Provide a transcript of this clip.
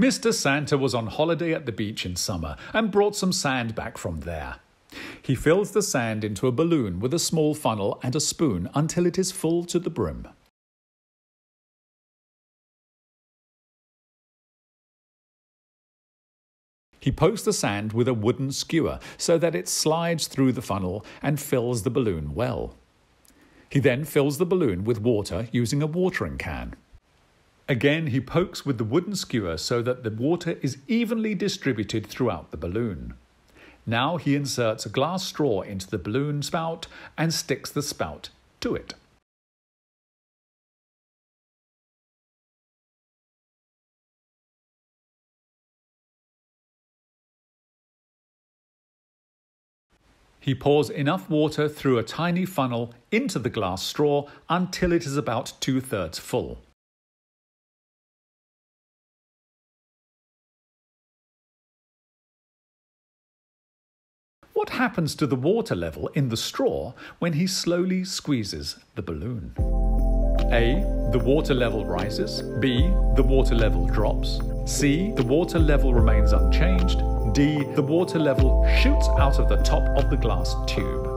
Mr. Santa was on holiday at the beach in summer and brought some sand back from there. He fills the sand into a balloon with a small funnel and a spoon until it is full to the brim. He pokes the sand with a wooden skewer so that it slides through the funnel and fills the balloon well. He then fills the balloon with water using a watering can. Again, he pokes with the wooden skewer so that the water is evenly distributed throughout the balloon. Now he inserts a glass straw into the balloon spout and sticks the spout to it. He pours enough water through a tiny funnel into the glass straw until it is about two thirds full. What happens to the water level in the straw when he slowly squeezes the balloon? A. The water level rises. B. The water level drops. C. The water level remains unchanged. D. The water level shoots out of the top of the glass tube.